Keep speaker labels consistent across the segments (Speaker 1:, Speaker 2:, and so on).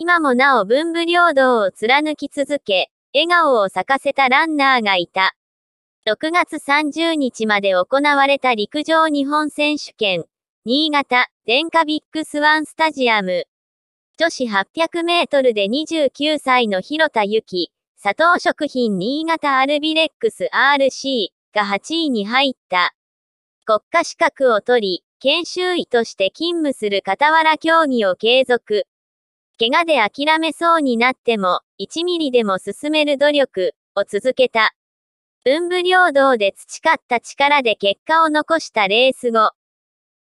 Speaker 1: 今もなお文武両道を貫き続け、笑顔を咲かせたランナーがいた。6月30日まで行われた陸上日本選手権、新潟、電化ビッグスワンスタジアム。女子800メートルで29歳の広田由紀、佐藤食品新潟アルビレックス RC が8位に入った。国家資格を取り、研修医として勤務する傍ら競技を継続。怪我で諦めそうになっても、1ミリでも進める努力を続けた。文武両道で培った力で結果を残したレース後。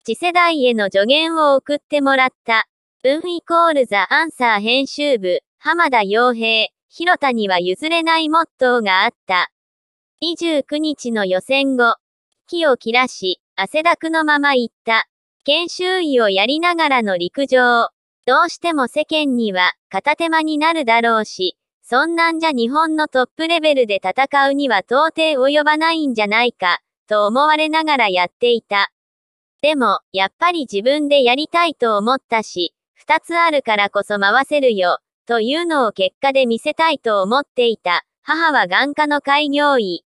Speaker 1: 次世代への助言を送ってもらった。文イコールザアンサー編集部、浜田洋平、広田には譲れないモットーがあった。29日の予選後、木を切らし、汗だくのまま行った。研修医をやりながらの陸上。どうしても世間には片手間になるだろうし、そんなんじゃ日本のトップレベルで戦うには到底及ばないんじゃないか、と思われながらやっていた。でも、やっぱり自分でやりたいと思ったし、二つあるからこそ回せるよ、というのを結果で見せたいと思っていた。母は眼科の開業医。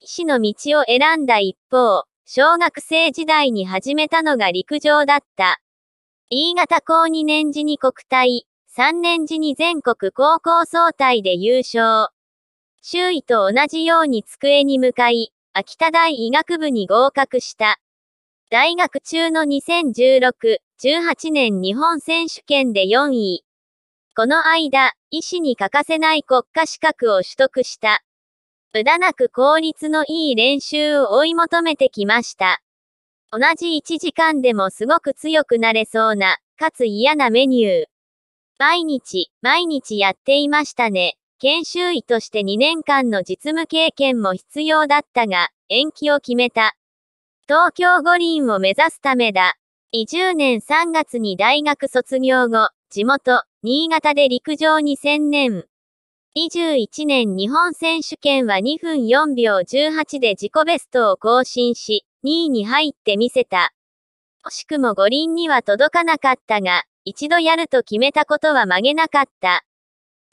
Speaker 1: 医師の道を選んだ一方、小学生時代に始めたのが陸上だった。新潟高2年時に国体、3年時に全国高校総体で優勝。周囲と同じように机に向かい、秋田大医学部に合格した。大学中の2016、18年日本選手権で4位。この間、医師に欠かせない国家資格を取得した。無駄なく効率のいい練習を追い求めてきました。同じ1時間でもすごく強くなれそうな、かつ嫌なメニュー。毎日、毎日やっていましたね。研修医として2年間の実務経験も必要だったが、延期を決めた。東京五輪を目指すためだ。20年3月に大学卒業後、地元、新潟で陸上に専念。21年日本選手権は2分4秒18で自己ベストを更新し、2位に入ってみせた。惜しくも五輪には届かなかったが、一度やると決めたことは曲げなかった。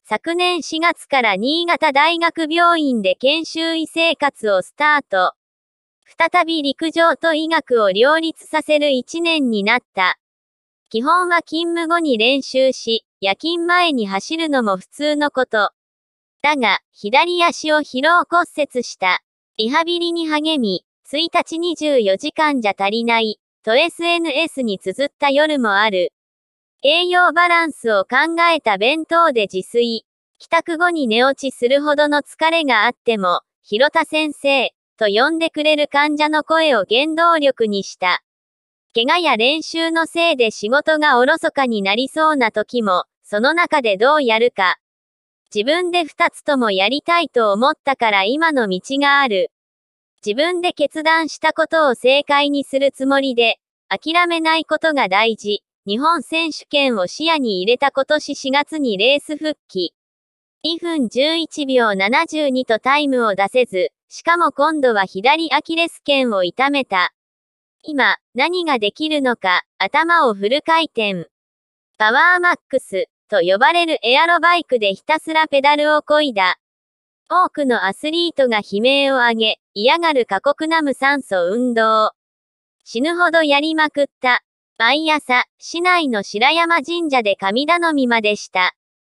Speaker 1: 昨年4月から新潟大学病院で研修医生活をスタート。再び陸上と医学を両立させる1年になった。基本は勤務後に練習し、夜勤前に走るのも普通のこと。だが、左足を疲労骨折した。リハビリに励み、1日24時間じゃ足りない、と SNS に綴った夜もある。栄養バランスを考えた弁当で自炊。帰宅後に寝落ちするほどの疲れがあっても、広田先生、と呼んでくれる患者の声を原動力にした。怪我や練習のせいで仕事がおろそかになりそうな時も、その中でどうやるか。自分で二つともやりたいと思ったから今の道がある。自分で決断したことを正解にするつもりで、諦めないことが大事。日本選手権を視野に入れた今年4月にレース復帰。2分11秒72とタイムを出せず、しかも今度は左アキレス腱を痛めた。今、何ができるのか、頭をフル回転。パワーマックス、と呼ばれるエアロバイクでひたすらペダルを漕いだ。多くのアスリートが悲鳴を上げ、嫌がる過酷な無酸素運動。死ぬほどやりまくった。毎朝、市内の白山神社で神頼みまでした。